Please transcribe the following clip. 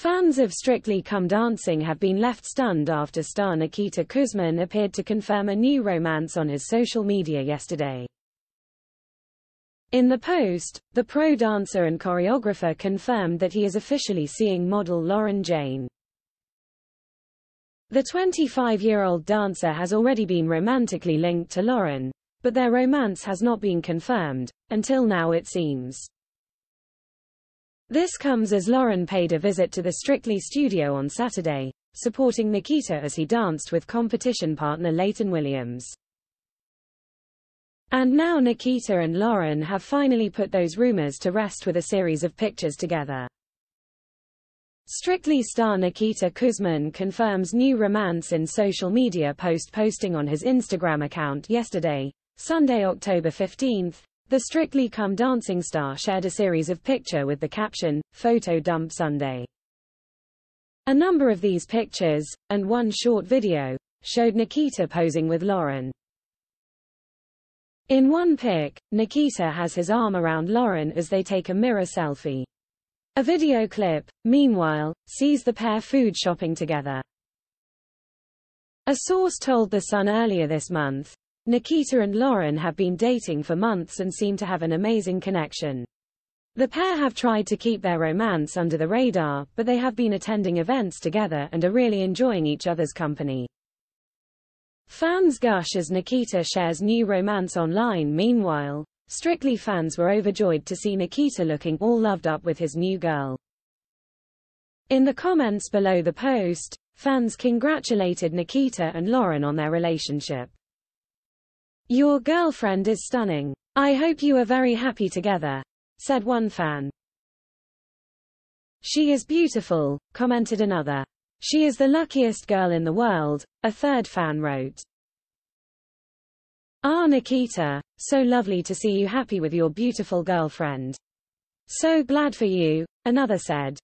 Fans of Strictly Come Dancing have been left stunned after star Nikita Kuzmin appeared to confirm a new romance on his social media yesterday. In the post, the pro dancer and choreographer confirmed that he is officially seeing model Lauren Jaine. The 25-year-old dancer has already been romantically linked to Lauren, but their romance has not been confirmed, until now it seems. This comes as Lauren paid a visit to the Strictly studio on Saturday, supporting Nikita as he danced with competition partner Layton Williams. And now Nikita and Lauren have finally put those rumors to rest with a series of pictures together. Strictly star Nikita Kuzmin confirms new romance in social media post posting on his Instagram account yesterday, Sunday, October 15, the Strictly Come Dancing star shared a series of picture with the caption, Photo Dump Sunday. A number of these pictures, and one short video, showed Nikita posing with Lauren. In one pic, Nikita has his arm around Lauren as they take a mirror selfie. A video clip, meanwhile, sees the pair food shopping together. A source told The Sun earlier this month, Nikita and Lauren have been dating for months and seem to have an amazing connection. The pair have tried to keep their romance under the radar, but they have been attending events together and are really enjoying each other's company. Fans gush as Nikita shares new romance online meanwhile, Strictly fans were overjoyed to see Nikita looking all loved up with his new girl. In the comments below the post, fans congratulated Nikita and Lauren on their relationship. Your girlfriend is stunning. I hope you are very happy together, said one fan. She is beautiful, commented another. She is the luckiest girl in the world, a third fan wrote. Ah Nikita, so lovely to see you happy with your beautiful girlfriend. So glad for you, another said.